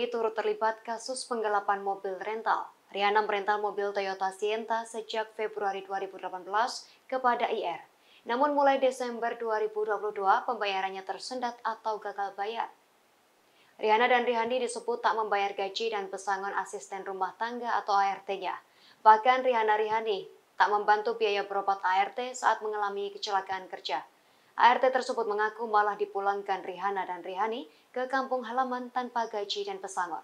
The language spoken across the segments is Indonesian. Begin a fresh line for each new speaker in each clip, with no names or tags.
Rihani turut terlibat kasus penggelapan mobil rental. Rihanna merental mobil Toyota Sienta sejak Februari 2018 kepada IR. Namun mulai Desember 2022 pembayarannya tersendat atau gagal bayar. Rihanna dan Rihani disebut tak membayar gaji dan pesangon asisten rumah tangga atau ART-nya. Bahkan Rihanna Rihani tak membantu biaya berobat ART saat mengalami kecelakaan kerja. ART tersebut mengaku malah dipulangkan Rihana dan Rihani ke kampung halaman tanpa gaji dan pesangon.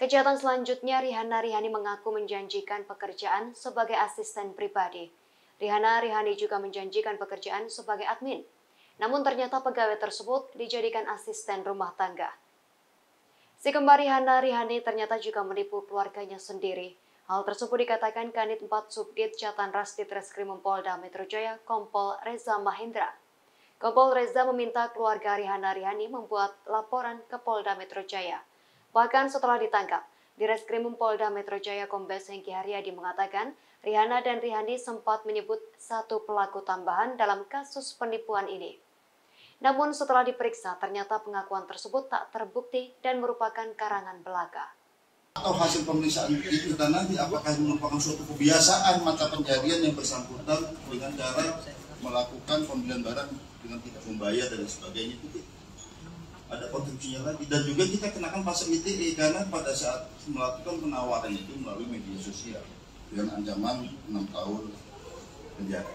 Kejahatan selanjutnya, Rihana Rihani mengaku menjanjikan pekerjaan sebagai asisten pribadi. Rihana Rihani juga menjanjikan pekerjaan sebagai admin. Namun ternyata pegawai tersebut dijadikan asisten rumah tangga. Si kembar Rihana Rihani ternyata juga menipu keluarganya sendiri. Hal tersebut dikatakan Kanit 4 Subdit Jatan Ras di Treskrimum Polda Metro Jaya, Kompol Reza Mahendra. Kompol Reza meminta keluarga Rihana Rihani membuat laporan ke Polda Metro Jaya. Bahkan setelah ditangkap, di Reskrimum Polda Metro Jaya Kombes Hengki Haryadi mengatakan Rihana dan Rihani sempat menyebut satu pelaku tambahan dalam kasus penipuan ini. Namun setelah diperiksa, ternyata pengakuan tersebut tak terbukti dan merupakan karangan belaka
atau hasil pemeriksaan itu dan nanti apakah merupakan suatu kebiasaan mata pencarian yang bersangkutan dengan cara melakukan pembelian barang dengan tidak membayar dan sebagainya itu ada potensinya lagi dan juga kita kenakan pasal ITE karena pada saat melakukan penawaran itu melalui media sosial dengan ancaman 6 tahun penjara.